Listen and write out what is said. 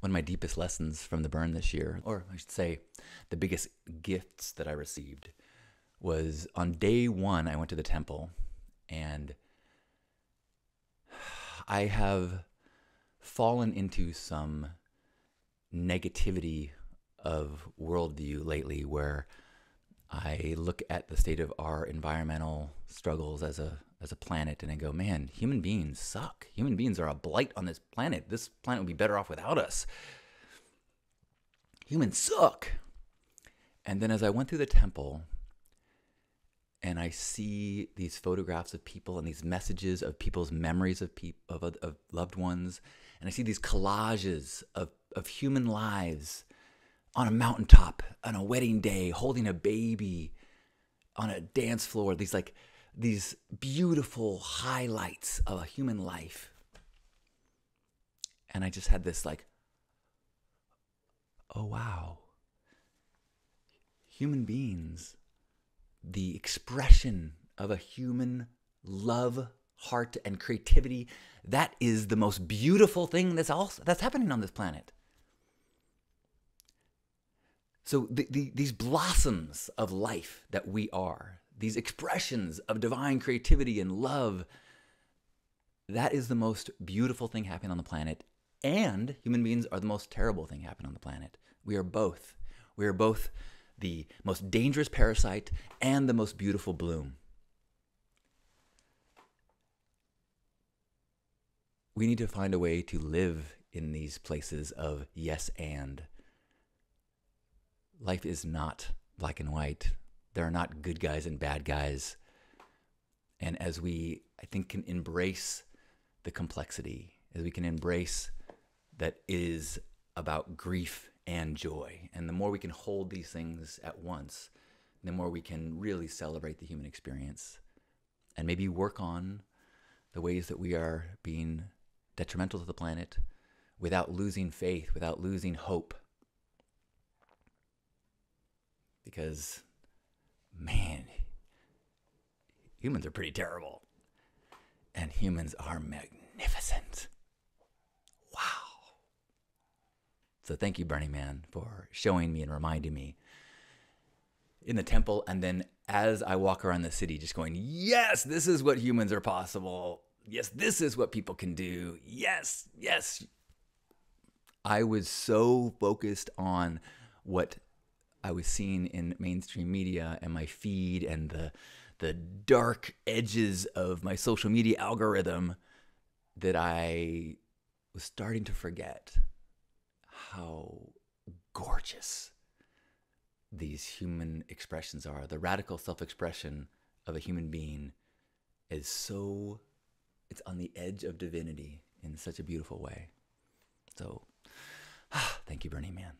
one of my deepest lessons from the burn this year, or I should say, the biggest gifts that I received, was on day one, I went to the temple and I have fallen into some negativity of worldview lately where I look at the state of our environmental struggles as a as a planet and I go, man, human beings suck. Human beings are a blight on this planet. This planet would be better off without us. Humans suck. And then as I went through the temple and I see these photographs of people and these messages of people's memories of people of, of loved ones, and I see these collages of, of human lives on a mountaintop on a wedding day, holding a baby on a dance floor, these like these beautiful highlights of a human life. And I just had this like, oh wow. Human beings, the expression of a human love, heart, and creativity, that is the most beautiful thing that's also that's happening on this planet. So the, the, these blossoms of life that we are, these expressions of divine creativity and love. That is the most beautiful thing happening on the planet. And human beings are the most terrible thing happening on the planet. We are both. We are both the most dangerous parasite and the most beautiful bloom. We need to find a way to live in these places of yes and. Life is not black and white there are not good guys and bad guys. And as we, I think, can embrace the complexity, as we can embrace that is about grief and joy, and the more we can hold these things at once, the more we can really celebrate the human experience and maybe work on the ways that we are being detrimental to the planet without losing faith, without losing hope. Because man, humans are pretty terrible. And humans are magnificent. Wow. So thank you, Burning Man, for showing me and reminding me in the temple. And then as I walk around the city, just going, yes, this is what humans are possible. Yes, this is what people can do. Yes, yes. I was so focused on what I was seeing in mainstream media and my feed and the the dark edges of my social media algorithm that I was starting to forget how gorgeous these human expressions are. The radical self-expression of a human being is so it's on the edge of divinity in such a beautiful way. So, thank you, Burning Man.